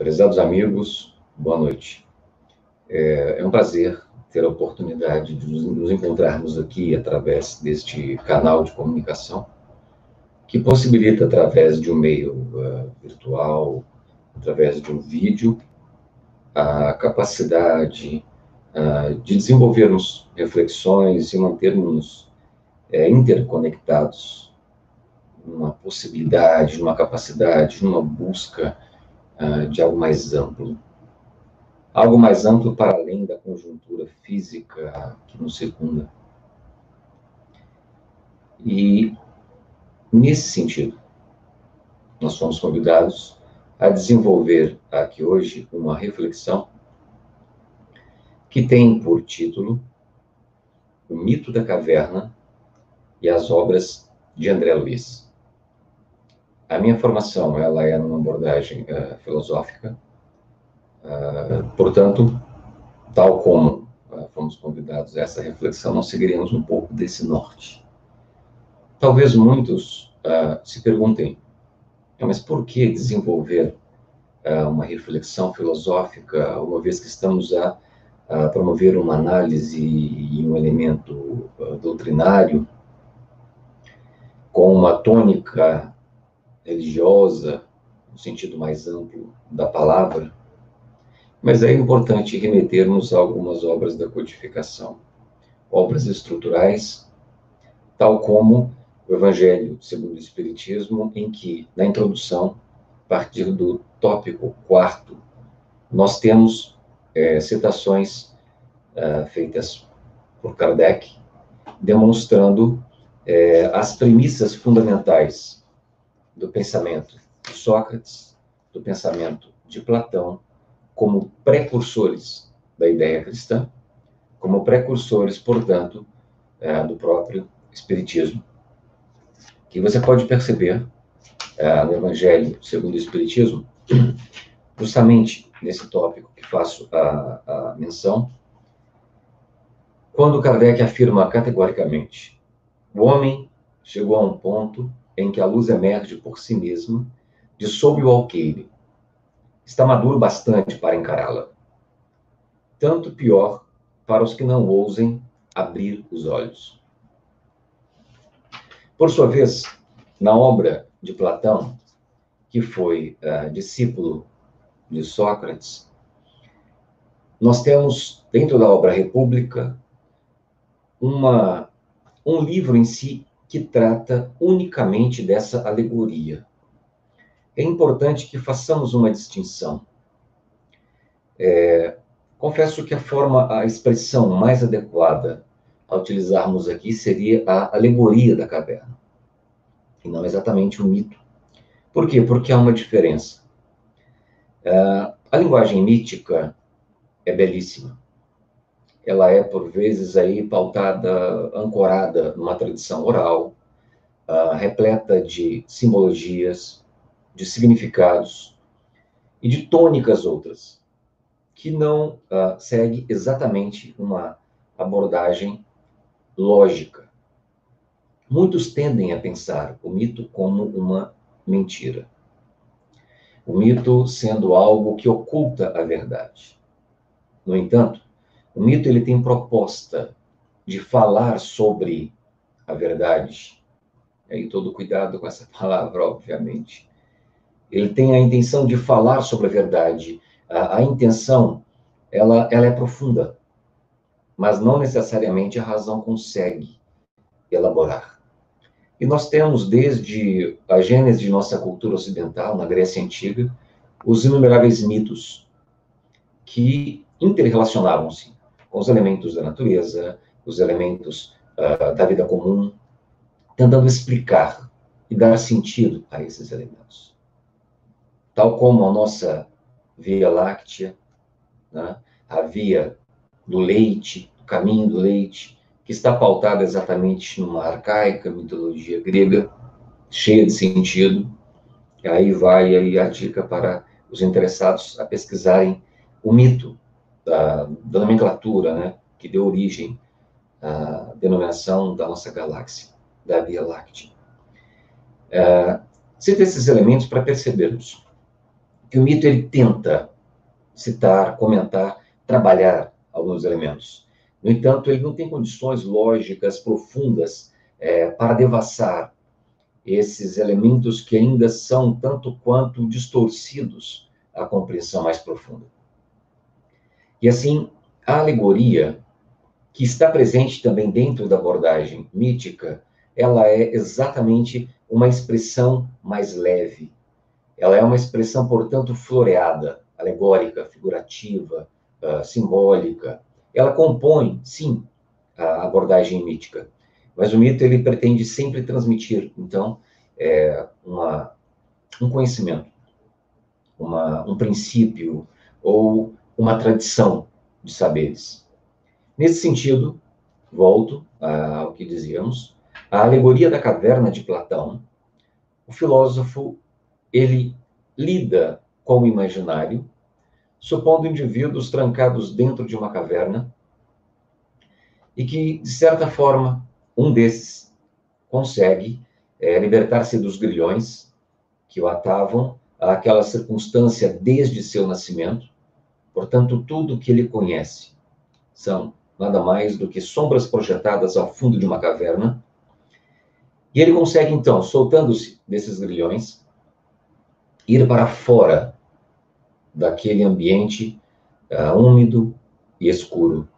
Prezados amigos, boa noite. É, é, um prazer ter a oportunidade de nos encontrarmos aqui através deste canal de comunicação, que possibilita, através de um meio uh, virtual, através de um vídeo, a capacidade uh, de desenvolvermos reflexões e mantermos uh, interconectados numa possibilidade, numa capacidade, numa busca uh, de algo mais amplo. Algo mais amplo para além da conjuntura física que nos circunda. E, nesse sentido, nós fomos convidados a desenvolver aqui hoje uma reflexão que tem por título O Mito da Caverna e as Obras de André Luiz. A minha formação, ela é numa abordagem uh, filosófica, uh, portanto, tal como uh, fomos convidados a essa reflexão, nós seguiremos um pouco desse norte. Talvez muitos se perguntem, mas por que desenvolver uma reflexão filosófica, uma vez que estamos a, a promover uma análise e um elemento doutrinário com uma tônica religiosa, no sentido mais amplo da palavra, mas é importante remetermos a algumas obras da codificação, obras estruturais, tal como o Evangelho segundo o Espiritismo, em que, na introdução, a partir do tópico quarto, nós temos é, citações é, feitas por Kardec, demonstrando é, as premissas fundamentais do pensamento de Sócrates, do pensamento de Platão, como precursores da ideia cristã, como precursores, portanto, é, do próprio Espiritismo. Que você pode perceber é, no Evangelho segundo o Espiritismo, justamente nesse tópico que faço a, a menção, quando Kardec afirma categoricamente: o homem chegou a um ponto em que a luz emerge por si mesma, de sob o alqueire. Está maduro bastante para encará-la. Tanto pior para os que não ousem abrir os olhos. Por sua vez, na obra de Platão, que foi uh, discípulo de Sócrates, nós temos, dentro da obra República, uma, um livro em si que trata unicamente dessa alegoria. É importante que façamos uma distinção. É, confesso que a forma, a expressão mais adequada a utilizarmos aqui seria a alegoria da caverna, e não exatamente o mito. Por quê? Porque há uma diferença. É, a linguagem mítica é belíssima ela é por vezes aí pautada, ancorada numa tradição oral, uh, repleta de simbologias, de significados e de tônicas outras, que não uh, segue exatamente uma abordagem lógica. Muitos tendem a pensar o mito como uma mentira. O mito sendo algo que oculta a verdade. No entanto, o mito ele tem proposta de falar sobre a verdade. E aí todo cuidado com essa palavra, obviamente. Ele tem a intenção de falar sobre a verdade. A, a intenção, ela, ela é profunda, mas não necessariamente a razão consegue elaborar. E nós temos, desde a gênese de nossa cultura ocidental, na Grécia Antiga, os inumeráveis mitos que interrelacionavam-se com os elementos da natureza, os elementos uh, da vida comum, tentando explicar e dar sentido a esses elementos. Tal como a nossa Via Láctea, né, a via do leite, o caminho do leite, que está pautada exatamente numa arcaica mitologia grega, cheia de sentido. E aí vai aí a dica para os interessados a pesquisarem o mito da, da nomenclatura, né, que deu origem à denominação da nossa galáxia, da Via Láctea. É, cita esses elementos para percebermos que o mito ele tenta citar, comentar, trabalhar alguns elementos. No entanto, ele não tem condições lógicas profundas é, para devassar esses elementos que ainda são tanto quanto distorcidos à compreensão mais profunda. E assim, a alegoria, que está presente também dentro da abordagem mítica, ela é exatamente uma expressão mais leve. Ela é uma expressão, portanto, floreada, alegórica, figurativa, uh, simbólica. Ela compõe, sim, a abordagem mítica. Mas o mito ele pretende sempre transmitir, então, é, uma, um conhecimento, uma, um princípio ou uma tradição de saberes. Nesse sentido, volto ao que dizíamos, a alegoria da caverna de Platão, o filósofo ele lida com o imaginário, supondo indivíduos trancados dentro de uma caverna e que, de certa forma, um desses consegue é, libertar-se dos grilhões que o atavam àquela circunstância desde seu nascimento. Portanto, tudo que ele conhece são nada mais do que sombras projetadas ao fundo de uma caverna. E ele consegue, então, soltando-se desses grilhões, ir para fora daquele ambiente uh, úmido e escuro.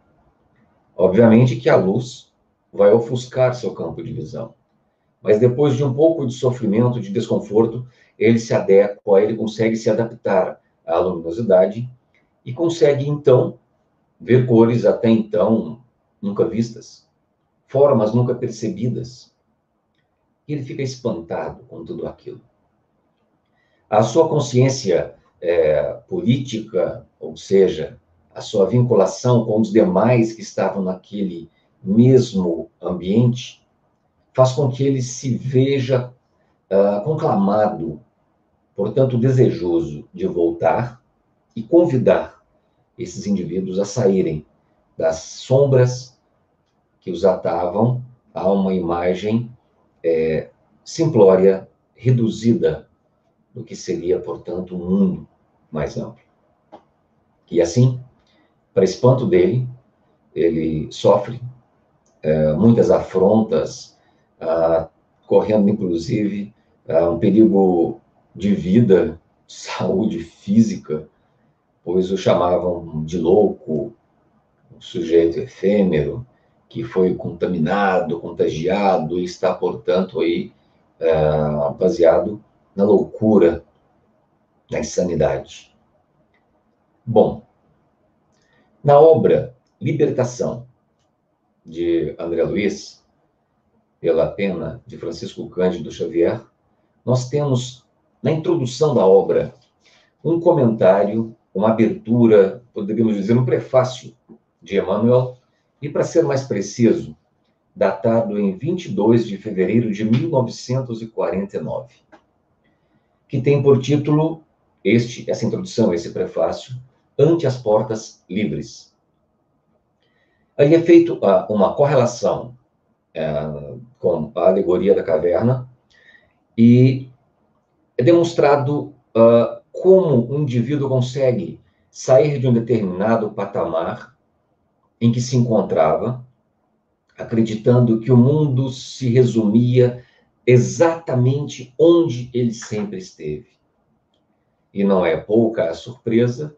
Obviamente que a luz vai ofuscar seu campo de visão. Mas depois de um pouco de sofrimento, de desconforto, ele se adequa, ele consegue se adaptar à luminosidade e consegue então ver cores até então nunca vistas, formas nunca percebidas. E ele fica espantado com tudo aquilo. A sua consciência é, política, ou seja, a sua vinculação com os demais que estavam naquele mesmo ambiente, faz com que ele se veja uh, conclamado, portanto, desejoso de voltar e convidar esses indivíduos a saírem das sombras que os atavam a uma imagem é, simplória, reduzida do que seria, portanto, um mundo mais amplo. E assim, para espanto dele, ele sofre é, muitas afrontas, correndo inclusive ah, um perigo de vida, de saúde física, pois o chamavam de louco, um sujeito efêmero, que foi contaminado, contagiado e está, portanto, aí ah, baseado na loucura, na insanidade. Bom, na obra Libertação, de André Luiz, pela pena de Francisco Cândido Xavier, nós temos na introdução da obra um comentário, uma abertura, poderíamos dizer, um prefácio de Emmanuel, e para ser mais preciso, datado em 22 de fevereiro de 1949, que tem por título este, essa introdução, esse prefácio, Ante as Portas Livres. Aí é feito uh, uma correlação uh, com a alegoria da caverna, e é demonstrado uh, como um indivíduo consegue sair de um determinado patamar em que se encontrava, acreditando que o mundo se resumia exatamente onde ele sempre esteve. E não é pouca a surpresa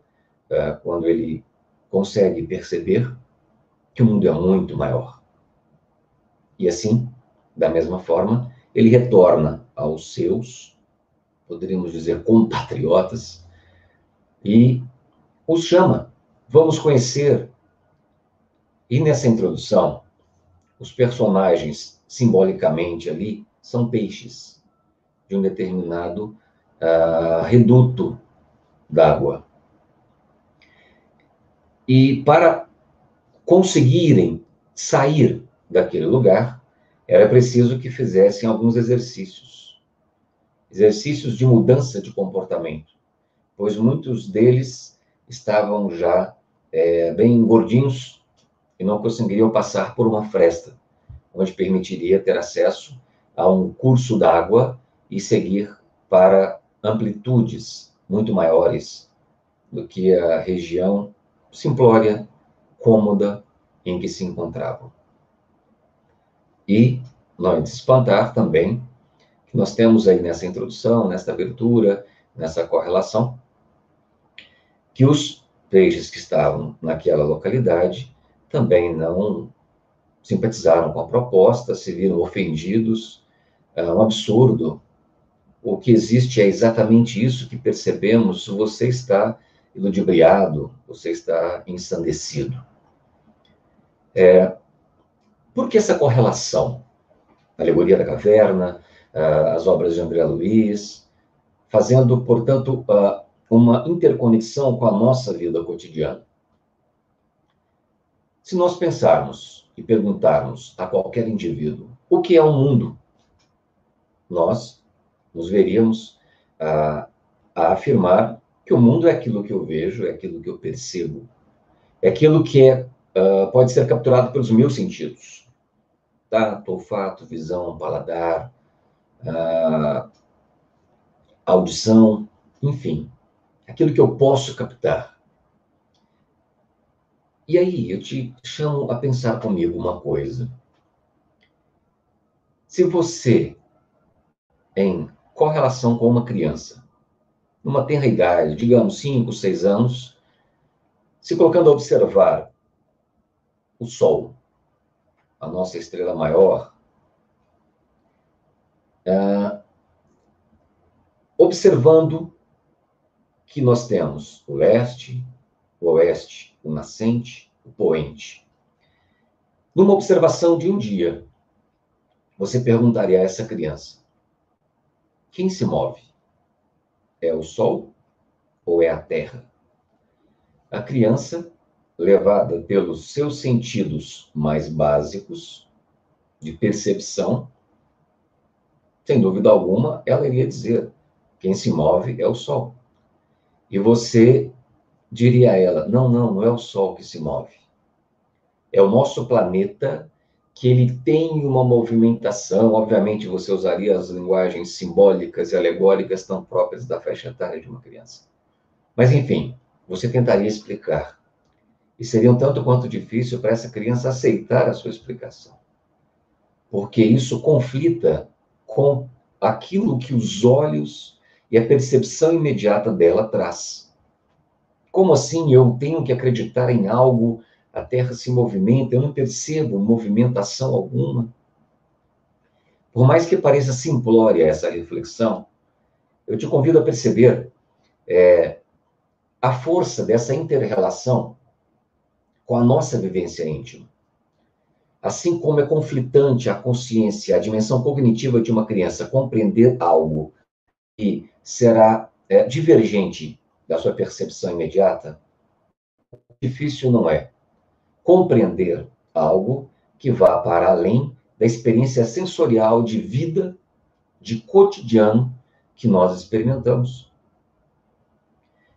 uh, quando ele consegue perceber que o mundo é muito maior. E assim, da mesma forma, ele retorna aos seus, poderíamos dizer, compatriotas, e os chama. Vamos conhecer. E nessa introdução, os personagens, simbolicamente ali, são peixes de um determinado uh, reduto d'água. E para conseguirem sair daquele lugar, era preciso que fizessem alguns exercícios. Exercícios de mudança de comportamento, pois muitos deles estavam já é, bem gordinhos e não conseguiriam passar por uma fresta, onde permitiria ter acesso a um curso d'água e seguir para amplitudes muito maiores do que a região simplória, cômoda em que se encontravam. E não é de espantar também nós temos aí nessa introdução, nesta abertura, nessa correlação, que os peixes que estavam naquela localidade também não simpatizaram com a proposta, se viram ofendidos. É um absurdo. O que existe é exatamente isso que percebemos. Você está iludibriado, você está ensandecido. É, por que essa correlação? Alegoria da caverna, as obras de André Luiz, fazendo, portanto, uma interconexão com a nossa vida cotidiana. Se nós pensarmos e perguntarmos a qualquer indivíduo o que é o mundo, nós nos veríamos a, a afirmar que o mundo é aquilo que eu vejo, é aquilo que eu percebo, é aquilo que é, uh, pode ser capturado pelos meus sentidos. Tato, olfato, visão, paladar, uh, audição, enfim, aquilo que eu posso captar. E aí, eu te chamo a pensar comigo uma coisa. Se você, em correlação com uma criança, numa tenra idade, digamos 5, 6 anos, se colocando a observar o Sol, a nossa estrela maior, uh, observando que nós temos o leste, o oeste, o nascente, o poente. Numa observação de um dia, você perguntaria a essa criança: quem se move? É o sol ou é a terra? A criança, levada pelos seus sentidos mais básicos, de percepção, sem dúvida alguma, ela iria dizer: quem se move é o sol. E você diria a ela: não, não, não é o Sol que se move. É o nosso planeta que ele tem uma movimentação. Obviamente, você usaria as linguagens simbólicas e alegóricas tão próprias da faixa etária de uma criança. Mas, enfim, você tentaria explicar. E seria um tanto quanto difícil para essa criança aceitar a sua explicação. Porque isso conflita com aquilo que os olhos e a percepção imediata dela traz. Como assim eu tenho que acreditar em algo? A Terra se movimenta, eu não percebo movimentação alguma. Por mais que pareça simplória essa reflexão, eu te convido a perceber é, a força dessa inter-relação com a nossa vivência íntima. Assim como é conflitante a consciência, a dimensão cognitiva de uma criança compreender algo e será é, divergente da sua percepção imediata, difícil não é compreender algo que vá para além da experiência sensorial de vida, de cotidiano que nós experimentamos.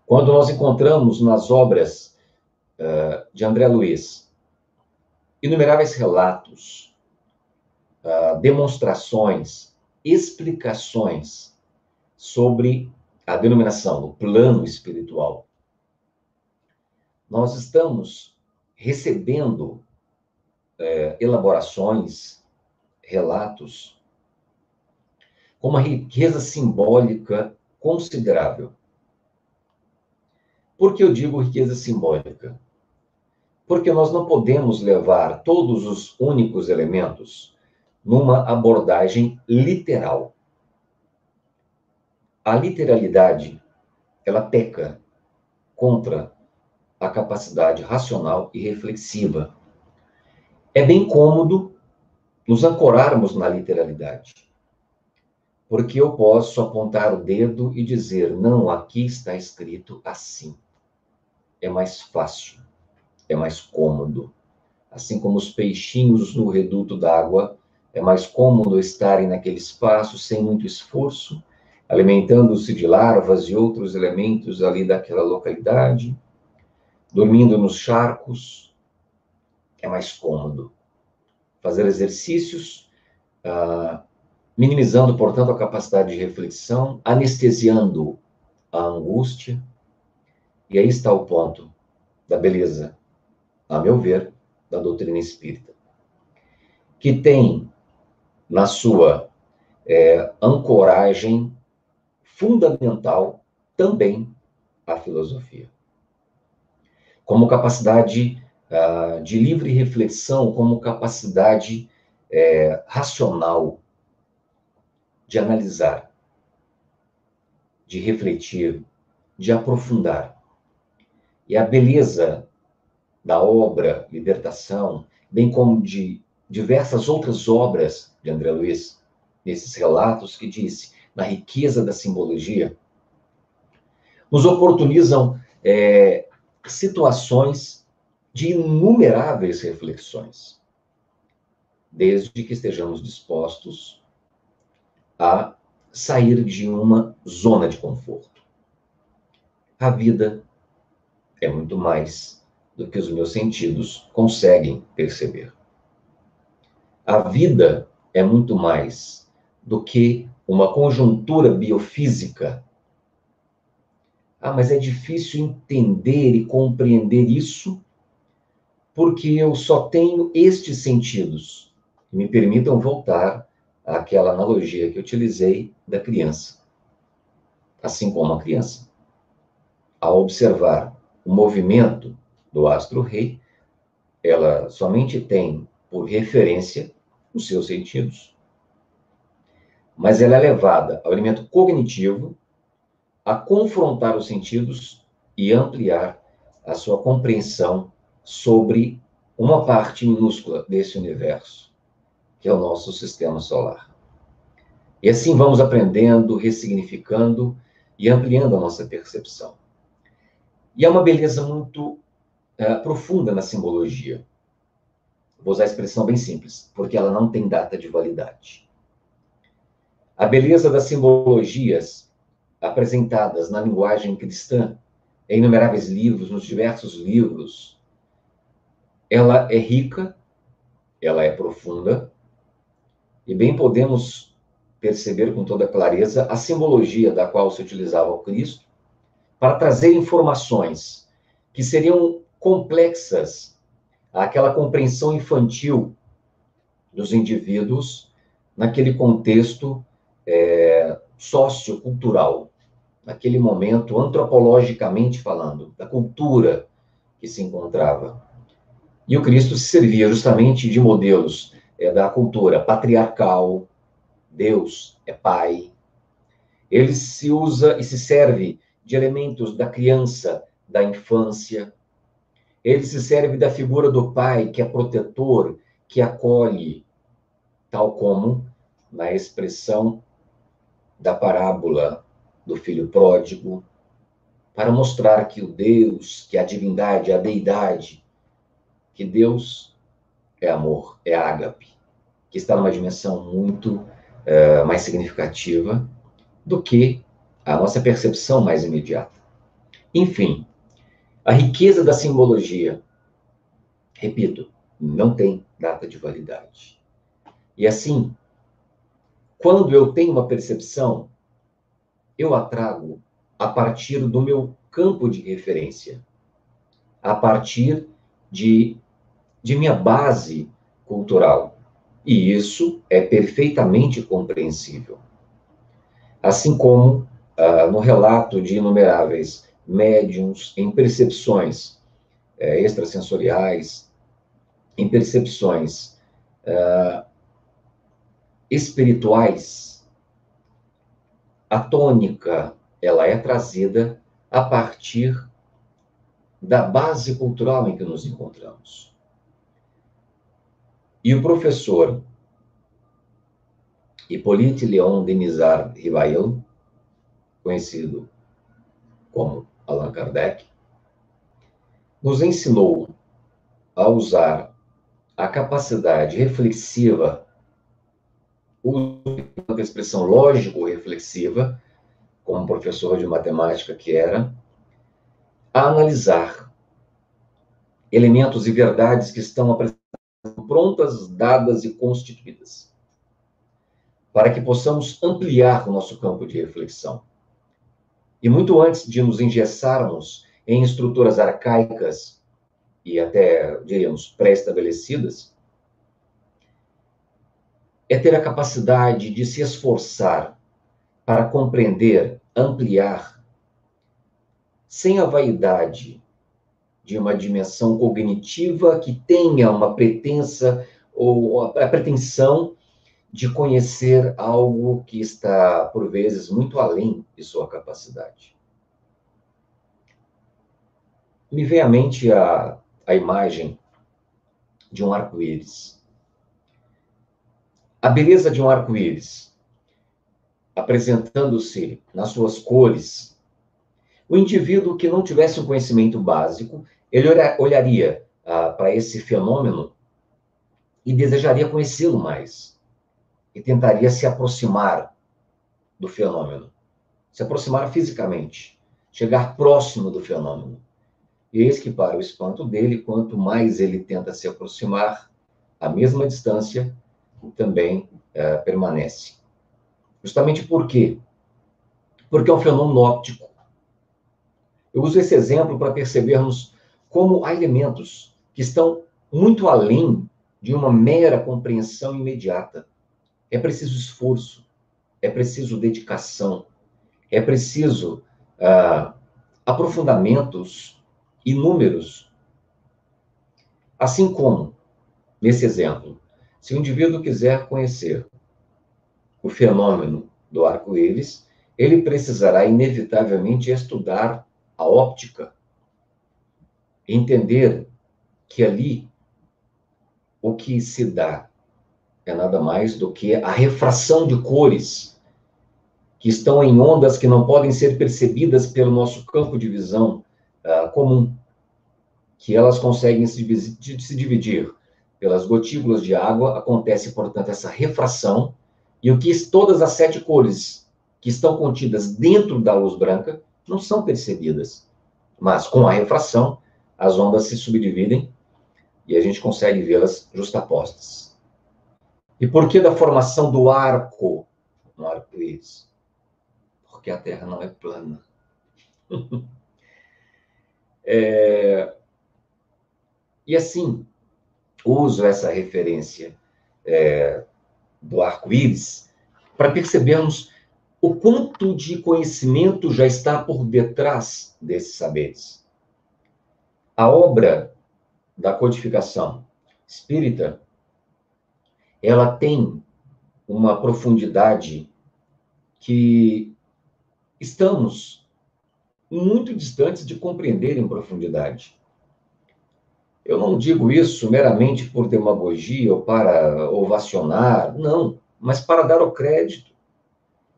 Quando nós encontramos nas obras uh, de André Luiz inumeráveis relatos, uh, demonstrações, explicações sobre a denominação, o plano espiritual. Nós estamos recebendo é, elaborações, relatos, com uma riqueza simbólica considerável. Por que eu digo riqueza simbólica? Porque nós não podemos levar todos os únicos elementos numa abordagem literal. A literalidade, ela peca contra a capacidade racional e reflexiva. É bem cômodo nos ancorarmos na literalidade, porque eu posso apontar o dedo e dizer, não, aqui está escrito assim. É mais fácil, é mais cômodo. Assim como os peixinhos no reduto d'água, é mais cômodo estarem naquele espaço sem muito esforço alimentando-se de larvas e outros elementos ali daquela localidade, dormindo nos charcos, é mais cômodo. Fazer exercícios, ah, minimizando, portanto, a capacidade de reflexão, anestesiando a angústia. E aí está o ponto da beleza, a meu ver, da doutrina espírita, que tem na sua é, ancoragem fundamental também a filosofia. Como capacidade uh, de livre reflexão, como capacidade é, racional de analisar, de refletir, de aprofundar. E a beleza da obra Libertação, bem como de diversas outras obras de André Luiz, nesses relatos que disse, na riqueza da simbologia, nos oportunizam é, situações de inumeráveis reflexões, desde que estejamos dispostos a sair de uma zona de conforto. A vida é muito mais do que os meus sentidos conseguem perceber. A vida é muito mais do que uma conjuntura biofísica. Ah, mas é difícil entender e compreender isso porque eu só tenho estes sentidos. Me permitam voltar àquela analogia que eu utilizei da criança. Assim como a criança, ao observar o movimento do astro-rei, ela somente tem por referência os seus sentidos mas ela é levada ao elemento cognitivo a confrontar os sentidos e ampliar a sua compreensão sobre uma parte minúscula desse universo, que é o nosso sistema solar. E assim vamos aprendendo, ressignificando e ampliando a nossa percepção. E há uma beleza muito é, profunda na simbologia. Vou usar a expressão bem simples, porque ela não tem data de validade. A beleza das simbologias apresentadas na linguagem cristã, em inumeráveis livros, nos diversos livros, ela é rica, ela é profunda, e bem podemos perceber com toda clareza a simbologia da qual se utilizava o Cristo para trazer informações que seriam complexas àquela compreensão infantil dos indivíduos naquele contexto é, sociocultural, naquele momento, antropologicamente falando, da cultura que se encontrava. E o Cristo se servia justamente de modelos é, da cultura patriarcal, Deus é pai. Ele se usa e se serve de elementos da criança, da infância. Ele se serve da figura do pai, que é protetor, que acolhe, tal como na expressão da parábola do filho pródigo, para mostrar que o Deus, que a divindade, a deidade, que Deus é amor, é ágape, que está numa dimensão muito uh, mais significativa do que a nossa percepção mais imediata. Enfim, a riqueza da simbologia, repito, não tem data de validade. E assim, quando eu tenho uma percepção, eu a trago a partir do meu campo de referência, a partir de, de minha base cultural. E isso é perfeitamente compreensível. Assim como uh, no relato de inumeráveis médiums em percepções uh, extrasensoriais, em percepções uh, espirituais, a tônica ela é trazida a partir da base cultural em que nos encontramos. E o professor Hippolyte Léon Denisard Rivail, conhecido como Allan Kardec, nos ensinou a usar a capacidade reflexiva uso a expressão lógico-reflexiva, como professor de matemática que era, a analisar elementos e verdades que estão prontas, dadas e constituídas, para que possamos ampliar o nosso campo de reflexão. E muito antes de nos engessarmos em estruturas arcaicas e até, diríamos, pré-estabelecidas, é ter a capacidade de se esforçar para compreender, ampliar, sem a vaidade de uma dimensão cognitiva que tenha uma pretensa ou a pretensão de conhecer algo que está, por vezes, muito além de sua capacidade. Me vem à mente a, a imagem de um arco-íris. A beleza de um arco-íris, apresentando-se nas suas cores, o indivíduo que não tivesse um conhecimento básico, ele olharia ah, para esse fenômeno e desejaria conhecê-lo mais. E tentaria se aproximar do fenômeno. Se aproximar fisicamente. Chegar próximo do fenômeno. E eis que, para o espanto dele, quanto mais ele tenta se aproximar, a mesma distância também é, permanece. Justamente por quê? Porque é um fenômeno óptico. Eu uso esse exemplo para percebermos como há elementos que estão muito além de uma mera compreensão imediata. É preciso esforço, é preciso dedicação, é preciso ah, aprofundamentos inúmeros. Assim como, nesse exemplo, se o indivíduo quiser conhecer o fenômeno do arco-íris, ele precisará inevitavelmente estudar a óptica, entender que ali o que se dá é nada mais do que a refração de cores que estão em ondas que não podem ser percebidas pelo nosso campo de visão uh, comum, que elas conseguem se, se dividir pelas gotículas de água, acontece, portanto, essa refração, e o que todas as sete cores que estão contidas dentro da luz branca não são percebidas. Mas com a refração, as ondas se subdividem e a gente consegue vê-las justapostas. E por que da formação do arco no arco-íris? Porque a Terra não é plana. é... E assim, uso essa referência é, do arco-íris para percebermos o quanto de conhecimento já está por detrás desses saberes. A obra da codificação espírita, ela tem uma profundidade que estamos muito distantes de compreender em profundidade. Eu não digo isso meramente por demagogia ou para ovacionar, não, mas para dar o crédito.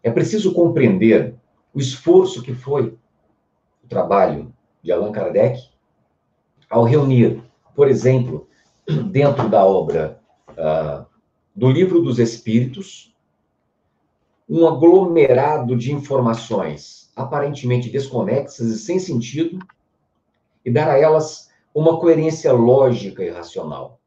É preciso compreender o esforço que foi o trabalho de Allan Kardec ao reunir, por exemplo, dentro da obra uh, do Livro dos Espíritos, um aglomerado de informações aparentemente desconexas e sem sentido, e dar a elas uma coerência lógica e racional.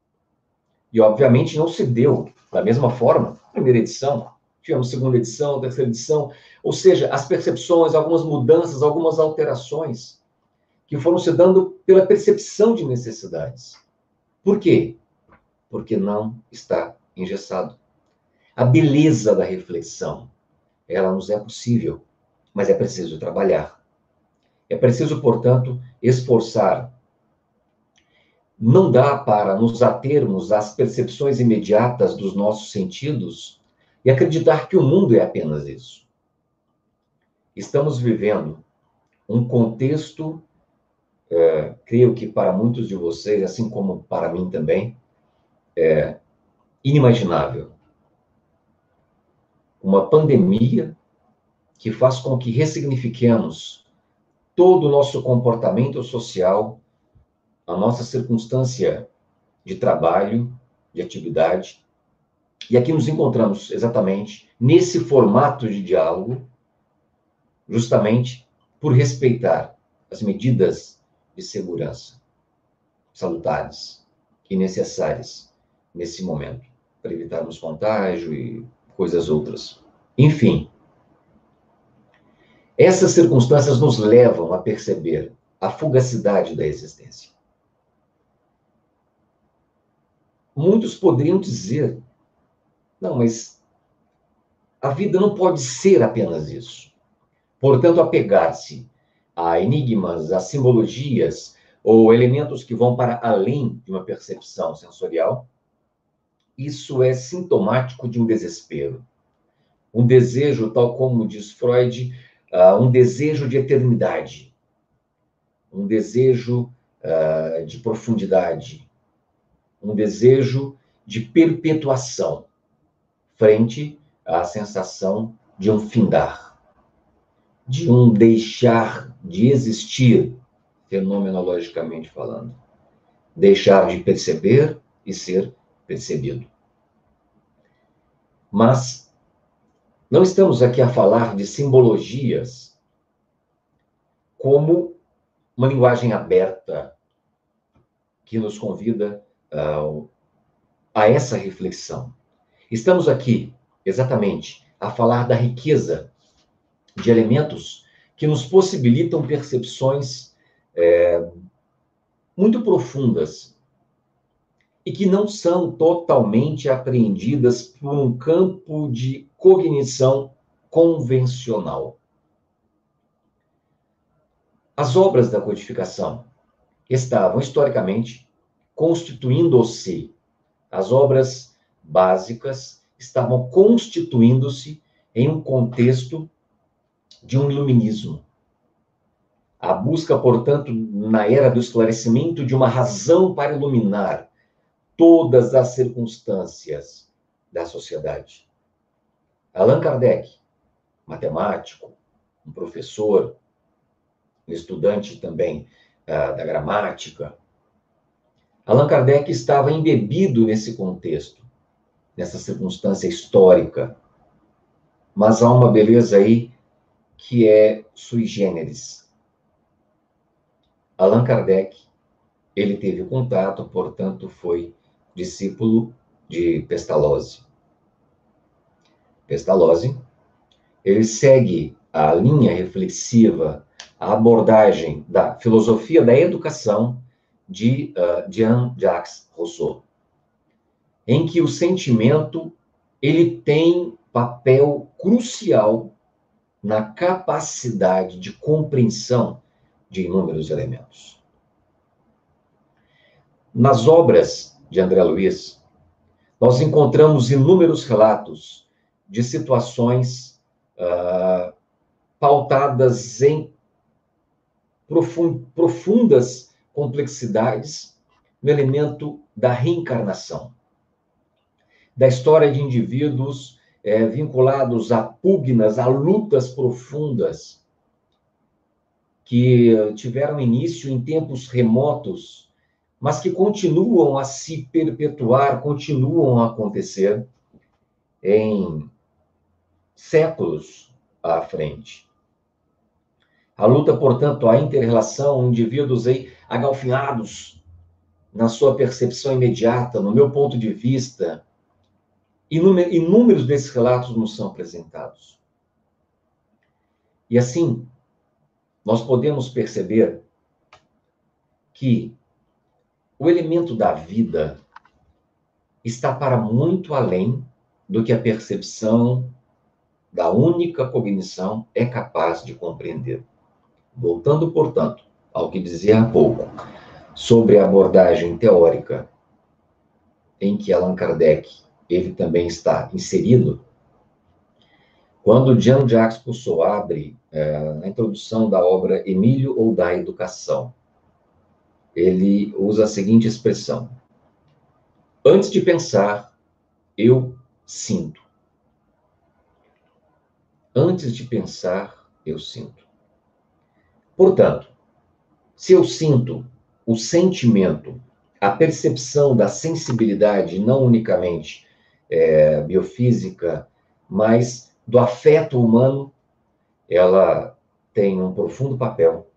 E, obviamente, não se deu da mesma forma, primeira edição, tivemos segunda edição, terceira edição, ou seja, as percepções, algumas mudanças, algumas alterações que foram se dando pela percepção de necessidades. Por quê? Porque não está engessado. A beleza da reflexão, ela nos é possível, mas é preciso trabalhar. É preciso, portanto, esforçar não dá para nos atermos às percepções imediatas dos nossos sentidos e acreditar que o mundo é apenas isso. Estamos vivendo um contexto, é, creio que para muitos de vocês, assim como para mim também, é inimaginável. Uma pandemia que faz com que ressignifiquemos todo o nosso comportamento social a nossa circunstância de trabalho, de atividade. E aqui nos encontramos exatamente nesse formato de diálogo, justamente por respeitar as medidas de segurança salutares e necessárias nesse momento, para evitarmos contágio e coisas outras. Enfim, Essas circunstâncias nos levam a perceber a fugacidade da existência. Muitos poderiam dizer: não, mas a vida não pode ser apenas isso. Portanto, apegar-se a enigmas, a simbologias ou elementos que vão para além de uma percepção sensorial, isso é sintomático de um desespero. Um desejo, tal como diz Freud, uh, um desejo de eternidade, um desejo uh, de profundidade, um desejo de perpetuação frente à sensação de um findar, de um deixar de existir, fenomenologicamente falando. Deixar de perceber e ser percebido. Mas não estamos aqui a falar de simbologias como uma linguagem aberta que nos convida uh, a essa reflexão. Estamos aqui, exatamente, a falar da riqueza de elementos que nos possibilitam percepções é, muito profundas e que não são totalmente apreendidas por um campo de cognição convencional. As obras da codificação estavam historicamente constituindo-se, as obras básicas estavam constituindo-se em um contexto de um iluminismo. A busca, portanto, na era do esclarecimento de uma razão para iluminar todas as circunstâncias da sociedade. Allan Kardec, matemático, um professor, um estudante também uh, da gramática, Allan Kardec estava embebido nesse contexto, nessa circunstância histórica. Mas há uma beleza aí que é sui generis. Allan Kardec, ele teve contato, portanto, foi discípulo de Pestalozzi. Pestalozzi, ele segue a linha reflexiva, a abordagem da filosofia da educação de uh, Jean-Jacques Rousseau, em que o sentimento ele tem papel crucial na capacidade de compreensão de inúmeros elementos. Nas obras de André Luiz, nós encontramos inúmeros relatos de situações uh, pautadas em profundas complexidades no elemento da reencarnação, da história de indivíduos é, vinculados a pugnas, a lutas profundas que tiveram início em tempos remotos, mas que continuam a se perpetuar, continuam a acontecer em séculos à frente. A luta, portanto, a inter-relação, indivíduos aí agalfinhados na sua percepção imediata, no meu ponto de vista. Inúmeros desses relatos nos são apresentados. E assim, nós podemos perceber que o elemento da vida está para muito além do que a percepção da única cognição é capaz de compreender. Voltando, portanto, ao que dizia há pouco, sobre a abordagem teórica em que Allan Kardec ele também está inserido, quando Jean-Jacques Rousseau abre é, na introdução da obra Emílio ou da Educação, ele usa a seguinte expressão: Antes de pensar, eu sinto. Antes de pensar, eu sinto. Portanto, se eu sinto o sentimento, a percepção da sensibilidade, não unicamente é, biofísica, mas do afeto humano, ela tem um profundo papel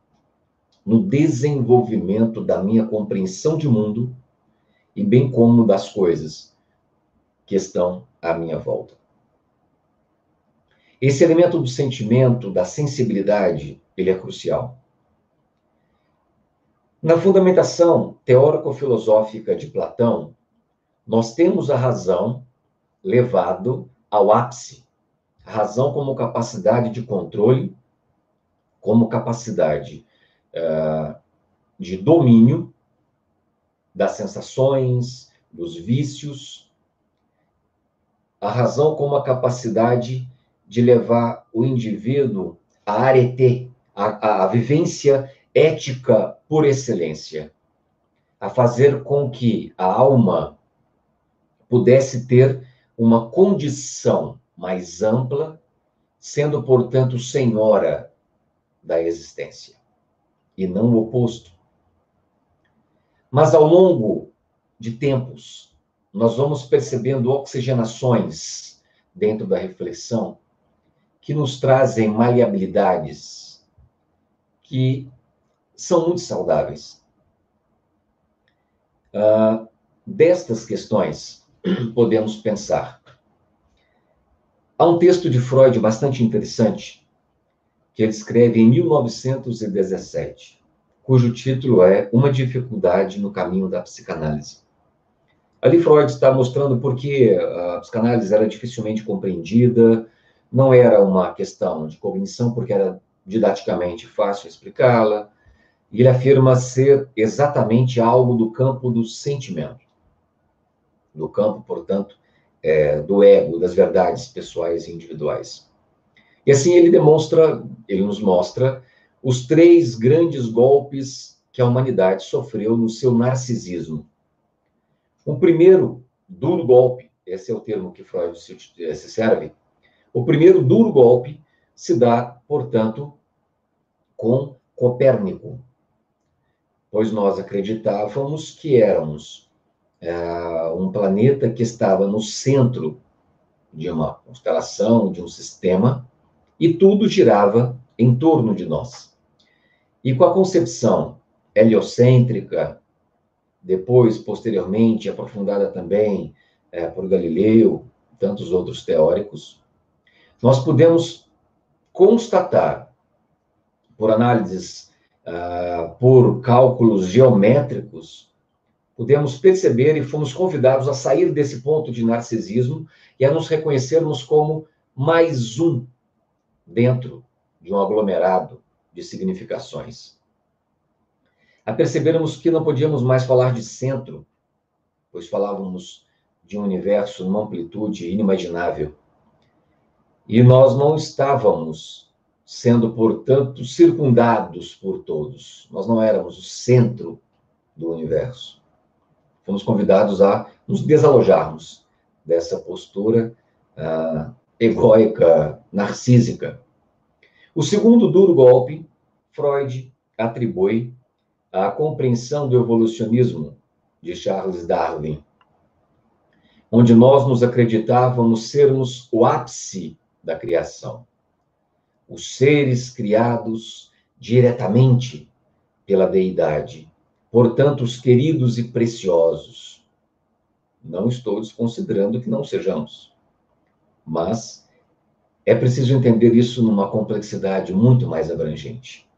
no desenvolvimento da minha compreensão de mundo e bem como das coisas que estão à minha volta. Esse elemento do sentimento, da sensibilidade, ele é crucial. Na fundamentação teórico-filosófica de Platão, nós temos a razão levado ao ápice. A razão como capacidade de controle, como capacidade uh, de domínio das sensações, dos vícios. A razão como a capacidade de levar o indivíduo à arete, à, à vivência ética por excelência, a fazer com que a alma pudesse ter uma condição mais ampla, sendo, portanto, senhora da existência, e não o oposto. Mas ao longo de tempos, nós vamos percebendo oxigenações dentro da reflexão que nos trazem maleabilidades que são muito saudáveis. Uh, destas questões, podemos pensar. Há um texto de Freud bastante interessante, que ele escreve em 1917, cujo título é Uma Dificuldade no Caminho da Psicanálise. Ali Freud está mostrando por que a psicanálise era dificilmente compreendida, não era uma questão de cognição, porque era didaticamente fácil explicá-la, e ele afirma ser exatamente algo do campo do sentimento, do campo, portanto, é, do ego, das verdades pessoais e individuais. E assim ele demonstra, ele nos mostra os três grandes golpes que a humanidade sofreu no seu narcisismo. O primeiro duro golpe, esse é o termo que Freud se, se serve, o primeiro duro golpe se dá, portanto, com Copérnico, pois nós acreditávamos que éramos é, um planeta que estava no centro de uma constelação, de um sistema, e tudo girava em torno de nós. E com a concepção heliocêntrica, depois, posteriormente, aprofundada também é, por Galileu, tantos outros teóricos, nós podemos constatar, por análises, uh, por cálculos geométricos, podemos perceber e fomos convidados a sair desse ponto de narcisismo e a nos reconhecermos como mais um dentro de um aglomerado de significações. A percebermos que não podíamos mais falar de centro, pois falávamos de um universo numa amplitude inimaginável e nós não estávamos sendo, portanto, circundados por todos. Nós não éramos o centro do universo. Fomos convidados a nos desalojarmos dessa postura uh, egóica, narcísica. O segundo duro golpe, Freud atribui à compreensão do evolucionismo de Charles Darwin, onde nós nos acreditávamos sermos o ápice da criação. Os seres criados diretamente pela deidade, portanto, os queridos e preciosos. Não estou desconsiderando que não sejamos, mas é preciso entender isso numa complexidade muito mais abrangente.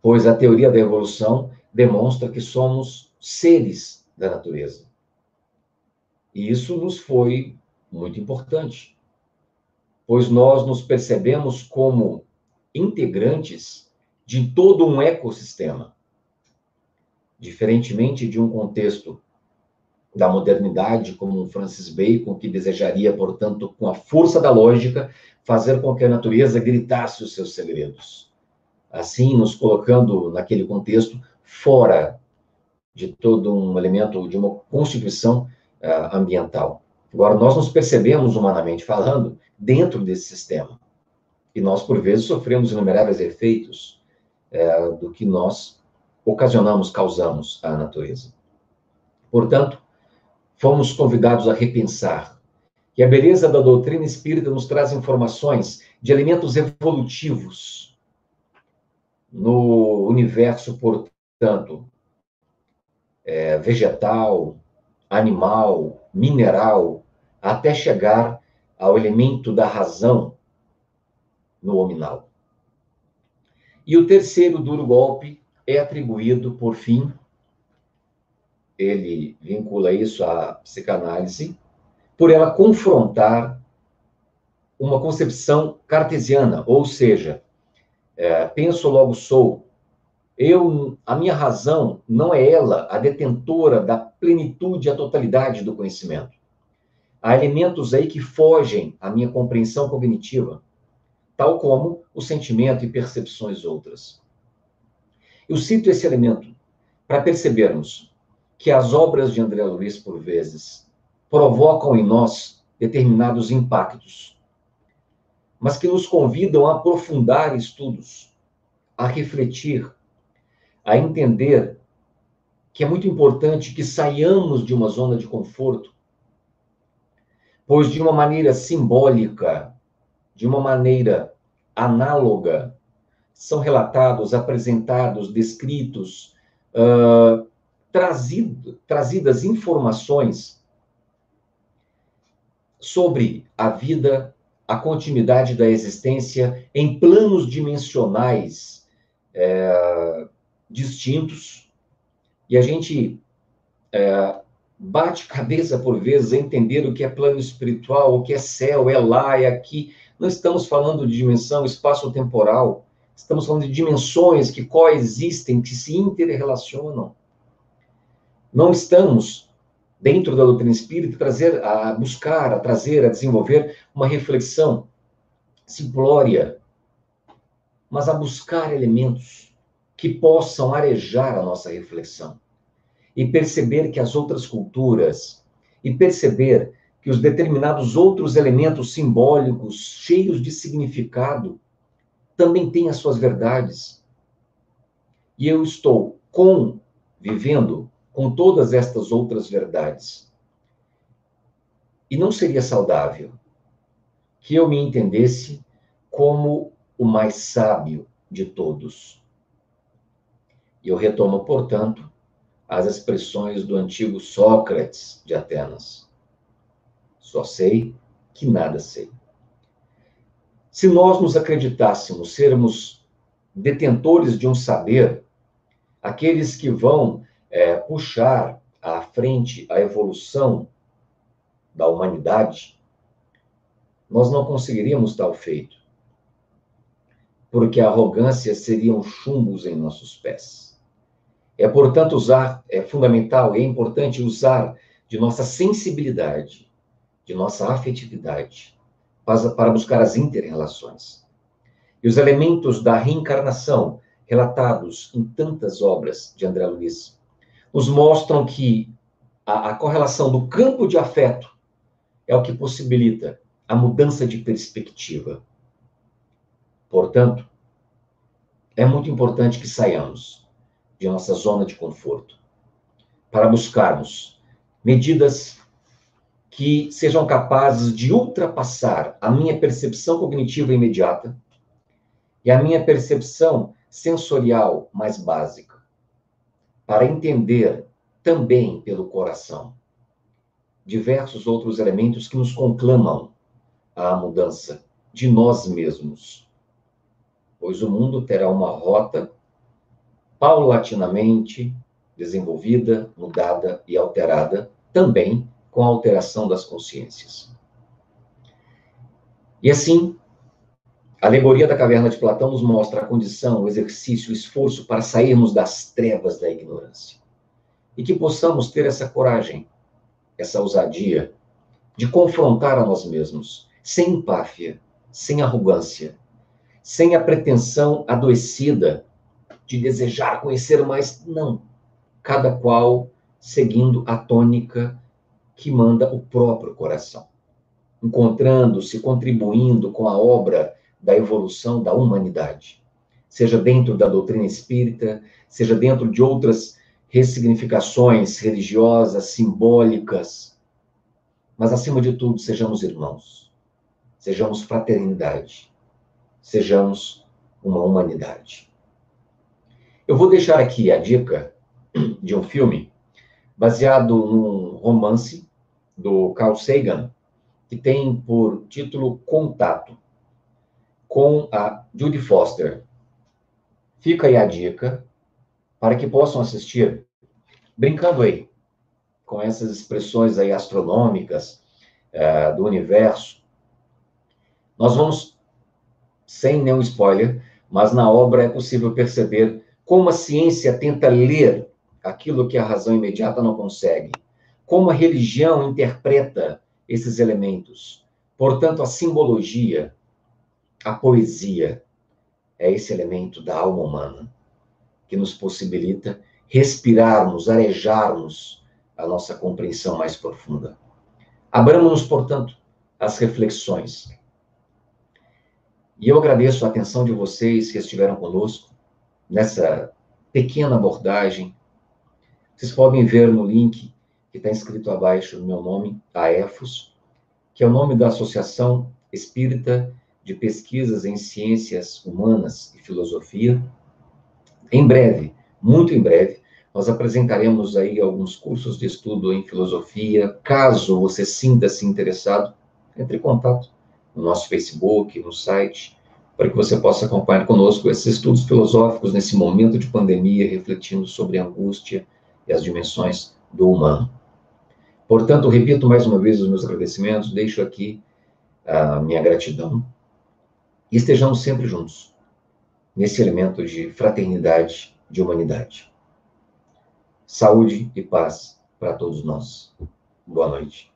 Pois a teoria da evolução demonstra que somos seres da natureza. E isso nos foi muito importante pois nós nos percebemos como integrantes de todo um ecossistema. Diferentemente de um contexto da modernidade, como Francis Bacon, que desejaria, portanto, com a força da lógica, fazer com que a natureza gritasse os seus segredos. Assim, nos colocando naquele contexto fora de todo um elemento, de uma constituição uh, ambiental. Agora, nós nos percebemos, humanamente falando, dentro desse sistema. E nós, por vezes, sofremos inumeráveis efeitos é, do que nós ocasionamos, causamos à natureza. Portanto, fomos convidados a repensar que a beleza da doutrina espírita nos traz informações de elementos evolutivos no universo, portanto, é, vegetal, animal, mineral, até chegar ao elemento da razão no hominal. E o terceiro duro golpe é atribuído, por fim, ele vincula isso à psicanálise, por ela confrontar uma concepção cartesiana, ou seja, é, penso logo sou. Eu, a minha razão não é ela a detentora da plenitude a totalidade do conhecimento. Há elementos aí que fogem à minha compreensão cognitiva, tal como o sentimento e percepções outras. Eu cito esse elemento para percebermos que as obras de André Luiz, por vezes, provocam em nós determinados impactos, mas que nos convidam a aprofundar estudos, a refletir, a entender que é muito importante que saiamos de uma zona de conforto, pois de uma maneira simbólica, de uma maneira análoga, são relatados, apresentados, descritos, uh, trazido, trazidas informações sobre a vida, a continuidade da existência em planos dimensionais é, distintos, e a gente é, bate cabeça por vezes a entender o que é plano espiritual, o que é céu, é lá, é aqui. Não estamos falando de dimensão espaço-temporal, estamos falando de dimensões que coexistem, que se interrelacionam. Não estamos, dentro da doutrina espírita, trazer, a buscar, a trazer, a desenvolver uma reflexão simplória, mas a buscar elementos que possam arejar a nossa reflexão e perceber que as outras culturas e perceber que os determinados outros elementos simbólicos cheios de significado também têm as suas verdades. E eu estou convivendo com todas estas outras verdades. E não seria saudável que eu me entendesse como o mais sábio de todos. Eu retomo, portanto, as expressões do antigo Sócrates de Atenas. Só sei que nada sei. Se nós nos acreditássemos sermos detentores de um saber, aqueles que vão é, puxar à frente a evolução da humanidade, nós não conseguiríamos tal feito. Porque a arrogância seriam chumbos em nossos pés. É, portanto, usar, é fundamental e é importante usar de nossa sensibilidade, de nossa afetividade, para buscar as interrelações. E os elementos da reencarnação, relatados em tantas obras de André Luiz, nos mostram que a, a correlação do campo de afeto é o que possibilita a mudança de perspectiva. Portanto, é muito importante que saiamos de nossa zona de conforto para buscarmos medidas que sejam capazes de ultrapassar a minha percepção cognitiva imediata e a minha percepção sensorial mais básica para entender também pelo coração diversos outros elementos que nos conclamam à mudança de nós mesmos. Pois o mundo terá uma rota paulatinamente desenvolvida, mudada e alterada, também com a alteração das consciências. E assim, a alegoria da caverna de Platão nos mostra a condição, o exercício, o esforço para sairmos das trevas da ignorância. E que possamos ter essa coragem, essa ousadia de confrontar a nós mesmos, sem empáfia, sem arrogância, sem a pretensão adoecida de desejar conhecer mais, não. Cada qual seguindo a tônica que manda o próprio coração, encontrando-se, contribuindo com a obra da evolução da humanidade, seja dentro da doutrina espírita, seja dentro de outras ressignificações religiosas, simbólicas, mas acima de tudo, sejamos irmãos, sejamos fraternidade, sejamos uma humanidade. Eu vou deixar aqui a dica de um filme baseado num romance do Carl Sagan, que tem por título Contato, com a Judy Foster. Fica aí a dica para que possam assistir, brincando aí com essas expressões aí astronômicas uh, do universo. Nós vamos, sem nenhum spoiler, mas na obra é possível perceber como a ciência tenta ler aquilo que a razão imediata não consegue, como a religião interpreta esses elementos. Portanto, a simbologia, a poesia, é esse elemento da alma humana que nos possibilita respirarmos, arejarmos a nossa compreensão mais profunda. Abramos-nos, portanto, às reflexões. E eu agradeço a atenção de vocês que estiveram conosco nessa pequena abordagem. Vocês podem ver no link que está escrito abaixo o meu nome, a EFOS, que é o nome da Associação Espírita de Pesquisas em Ciências Humanas e Filosofia. Em breve, muito em breve, nós apresentaremos aí alguns cursos de estudo em filosofia. Caso você sinta-se interessado, entre em contato no nosso Facebook, no site, para que você possa acompanhar conosco esses estudos filosóficos nesse momento de pandemia, refletindo sobre a angústia e as dimensões do humano. Portanto, repito mais uma vez os meus agradecimentos, deixo aqui a minha gratidão e estejamos sempre juntos nesse elemento de fraternidade, de humanidade. Saúde e paz para todos nós. Boa noite.